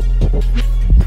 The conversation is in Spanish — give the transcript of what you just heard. Gracias.